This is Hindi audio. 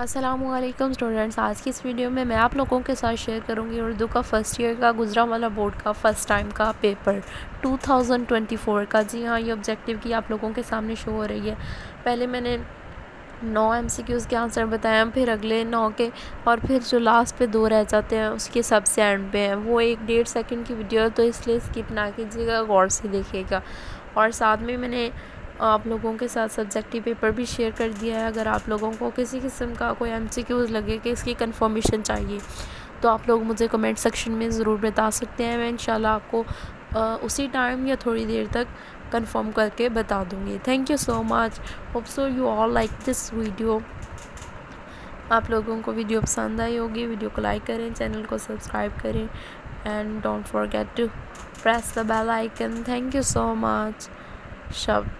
असलम स्टूडेंट्स, आज की इस वीडियो में मैं आप लोगों के साथ शेयर करूँगी उर्दू का फ़र्स्ट ईयर का गुजरा वाला बोर्ड का फ़र्स्ट टाइम का पेपर 2024 का। जी हाँ ये ऑब्जेक्टिव की आप लोगों के सामने शो हो रही है। पहले मैंने नौ एम सी क्यूज़ के आंसर बताए हैं फिर अगले नौ के और फिर जो लास्ट पे दो रह जाते हैं, उसके सबसे एंड पे हैं। वो एक डेढ़ सेकंड की वीडियो है तो इसलिए स्किप ना कीजिएगा, गौर से देखिएगा। और साथ में मैंने आप लोगों के साथ सब्जेक्टिव पेपर भी शेयर कर दिया है। अगर आप लोगों को किसी किस्म का कोई एम सी क्यूज़ लगे कि इसकी कन्फर्मेशन चाहिए तो आप लोग मुझे कमेंट सेक्शन में ज़रूर बता सकते हैं। मैं इंशाल्लाह आपको आ, उसी टाइम या थोड़ी देर तक कंफर्म करके बता दूँगी। Thank you so much hope so you all like this video आप लोगों को वीडियो पसंद आई होगी। वीडियो को लाइक करें चैनल को सब्सक्राइब करें and don't forget to press the bell icon thank you so much Shab